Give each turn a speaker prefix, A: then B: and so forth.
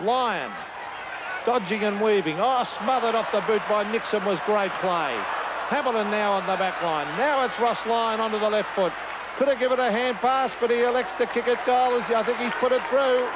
A: Lyon dodging and weaving. Oh, smothered off the boot by Nixon was great play. Hamilton now on the back line. Now it's Ross Lyon onto the left foot. Could have given a hand pass, but he elects to kick it goal. I think he's put it through.